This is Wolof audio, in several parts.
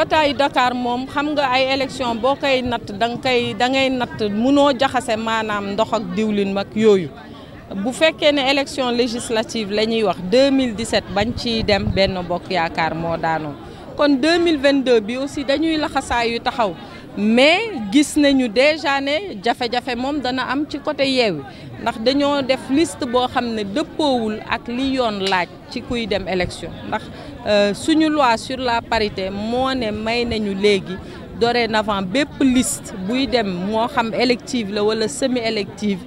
bataille Dakar moom xam nga ay élection boo koy natt da nga koy da ngay natt munoo jaxase maanaam ndox ak diwlin mag yooyu bu fekkee ne élection législative la ñuy wax 2017 bañ ciy dem benn bokk yaakaar moo daanoo kon 2022 bi aussi dañuy laxasaay yu taxaw mais gis nañu déjà ne jafe-jafe moom dana am ci côté Yewwi ndax dañoo def liste boo xam ne dëppoowul ak li yoon laaj ci kuy dem élection ndax euh, suñu loi sur la parité moo ne may nañu léegi dorénavant bépp liste buy dem moo xam élective la wala semi élective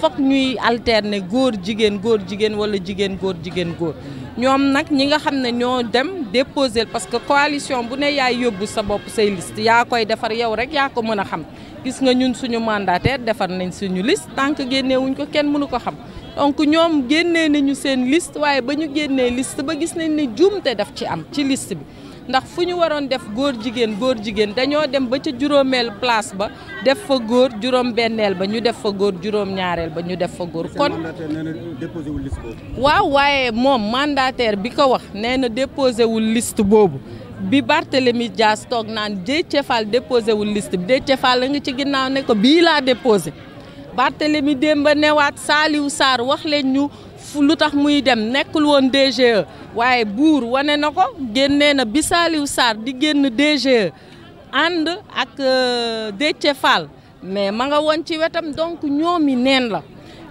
foog ñuy alterner góor jigéen góor jigéen wala jigéen góor jigéen góor ñoom nag ñi nga xam ne ñoo dem déposer parce que coalition bu ne yaay yóbbu sa bopp say liste yaa koy defar yow rek yaa ko mën a xam gis nga ñun suñu mandataire defar nañ suñu liste tant que génneewuñ ko kenn mënu ko xam donc ñoom génnee nañu seen liste waaye ba ñu génnee liste ba gis nañ ne juumte daf ci am ci liste bi ndax fu ñu waroon def góor jigéen góor jigéen dañoo dem ba ca juróomeel place ba def fa góor juróom benneel ba ñu def fa góor juróom ñaareel ba ñu def fa góor kon waaw waaye moom mandataire bi ko wax nee na déposé wul liste boobu bi Barthélemy Dias toog naan Déthié Fall déposé wul liste bi Déthié Fall la nga ci ginnaaw ne ko bii laa déposé Barthélemy démb newaat Saliou Sarr wax leen ñu fu lu tax muy dem nekkul woon DGE waaye buur wane na ko génnee na bi Saliou Sarr di génn DGE ànd ak euh, Déthié Fall mais ma nga woon ci wetam donc ñoomi neen la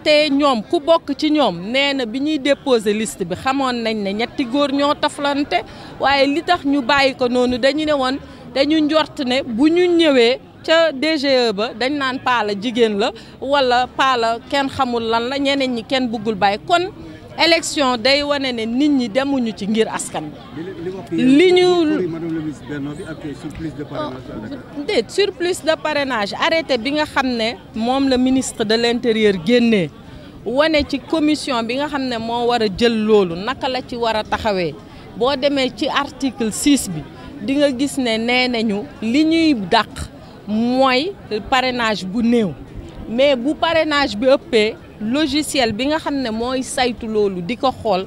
te ñoom ku bokk ci ñoom nee na bi ñuy déposé liste bi xamoon nañ ne ñetti góor ñoo taflante waaye li tax ñu bàyyi ko noonu dañu ne woon dañu njort ne bu ñu ñëwee ca DGE ba dañ naan paala jigéen la wala paala kenn xamul lan la ñeneen ñi kenn bëggul bàyyi kon élection day wane ne nit ñi demuñu ci ngir askan bi li ñu déet surplus de parrainage arrêté bi nga xam ne moom la ministre de l'intérieur génnee wane ci commission bi nga xam ne moo war a jël loolu naka la ci war a taxawee boo demee ci article 6 bi di nga gis ne nee nañu li ñuy dàq mooy parrainage bu néew mais bu parrainage bi ëppee logiciel bi nga xam ne mooy saytu loolu di ko xool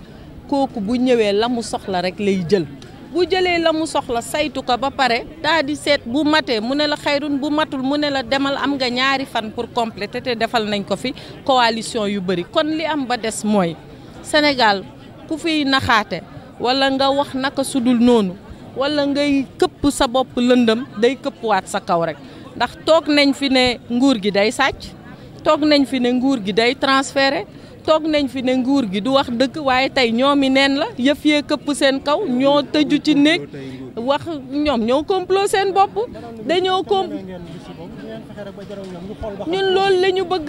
kooku bu ñëwee la mu soxla rek lay jël bu jëlee la mu soxla saytu ko ba pare daa di seet bu matee mu ne la xayrun bu matul mu ne la demal am nga ñaari fan pour compléter te defal nañ ko fi coalition yu bëri kon li am ba des mooy Sénégal ku fiy naxaate wala nga wax naka sudul noonu wala ngay këpp sa bopp lëndëm day këppwaat sa kaw rek ndax toog nañ fi ne nguur gi day sàcc toog nañ fi ne nguur gi day transféré toog nañ fi ne nguur gi du wax dëgg waaye tey ñoomi neen la yëf yee këpp seen kaw ñoo tëju ci néeg wax ñoom ñoo complot seen bopp dañoo com ñun loolu la bëgg